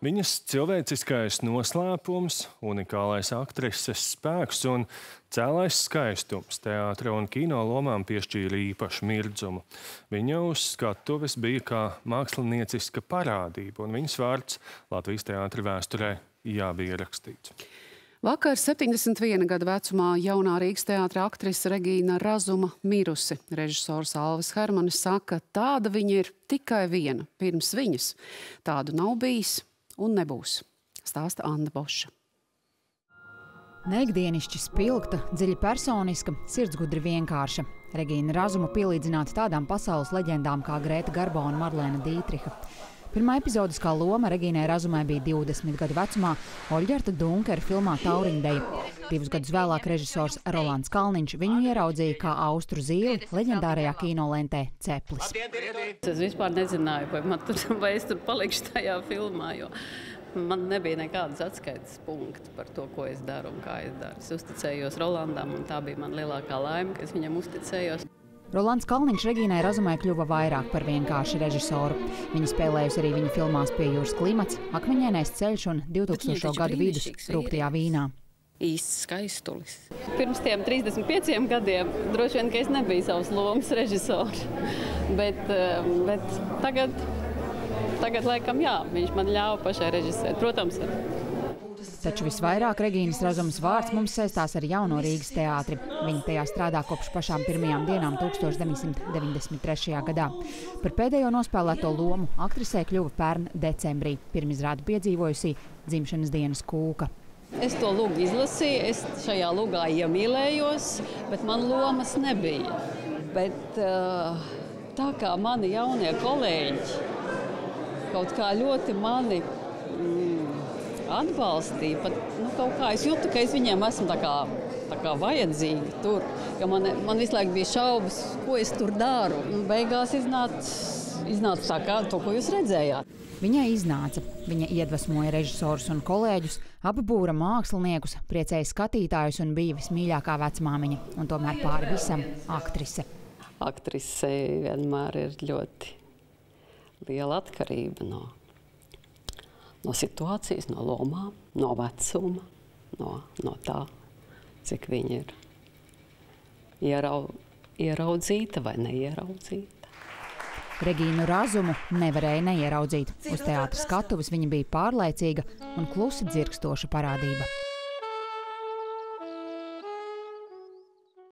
Viņas cilvēciskais noslēpums, unikālais aktrises spēks un cēlais skaistums teātra un kino lomām piešķīra īpašu mirdzumu. Viņa uz skatuves bija kā mākslinieciska parādība, un viņas vārds Latvijas teātra vēsturē jābija rakstīts. Vakar 71 gadu vecumā jaunā Rīgas teātra aktrise Regīna Razuma mirusi. Režisors Alvis Hermanis saka, tāda viņa ir tikai viena pirms viņas. Tādu nav bijis un nebūs. Stāsta Anna Boša. Neikdienišķi spilgta, dziļi personiska, sirdsgudri vienkārša. Regīna Razuma pielīdzināta tādām pasaules leģendām kā Grēta Garbo un Marlēna Dītriha. Pirmā epizodiskā loma Regīnai Razumai bija 20 gadu vecumā Oļģerta Dunkera filmā Tauriņdeja. Divus gadus vēlāk režisors Rolands Kalniņš viņu ieraudzīja kā austru zīli leģendārajā kinolentē Ceplis. Es vispār nezināju, vai, tur, vai es tur palikšu tajā filmā, jo man nebija nekādas atskaites punkti par to, ko es daru un kā es daru. Es uzticējos Rolandam, un tā bija man lielākā laime, ka es viņam uzticējos. Rolands Kalniņš Regīnai Razumai kļuva vairāk par vienkāršu režisoru. Viņa spēlējusi arī viņa filmās Pie jūras klimats, Akmeņainais ceļš un 2000. gadu vidus Rūgtajā vīnā. Īsts skaistulis. Pirms tiem 35 gadiem droši vien, ka es nebiju savas lomas režisors. Bet, eh, bet tagad, tagad, laikam, jā, viņš man ļāva pašai režisēt. Protams, Taču visvairāk Regīnas Razumas vārds mums saistās ar jauno Rīgas teātri. Viņa tajā strādā kopš pašām pirmajām dienām 1993. gadā. Par pēdējo nospēlēto lomu aktrisē kļuva pērn decembrī, pirmizrādi piedzīvojusī dzimšanas dienas kūka. Es to lūgu izlasīju, es šajā lūgā iemīlējos, bet man lomas nebija. Bet, uh, tā kā mani jaunie kolēģi kaut kā ļoti mani atbalstīja. Pat, nu, kā, es jūtu, ka es viņiem esmu tā kā, tā kā vajadzīga tur. Man, man visu laiku bija šaubas, ko es tur daru. Un beigās iznāca, iznāca tā kā to, ko jūs redzējāt. Viņai iznāca. Viņa iedvesmoja režisorus un kolēģus, apbūra māksliniekus, priecēja skatītājus un bija vismīļākā vecmāmiņa. Un tomēr pāri visam aktrise. Aktrise vienmēr ir ļoti liela atkarība no no situācijas, no lomām, no vecuma, no, no tā, cik viņa ir ierau, ieraudzīta vai neieraudzīta. Regīnu Razumu nevarēja neieraudzīt. Uz teātras skatuves viņa bija pārlaicīga un klusi dzirkstoša parādība.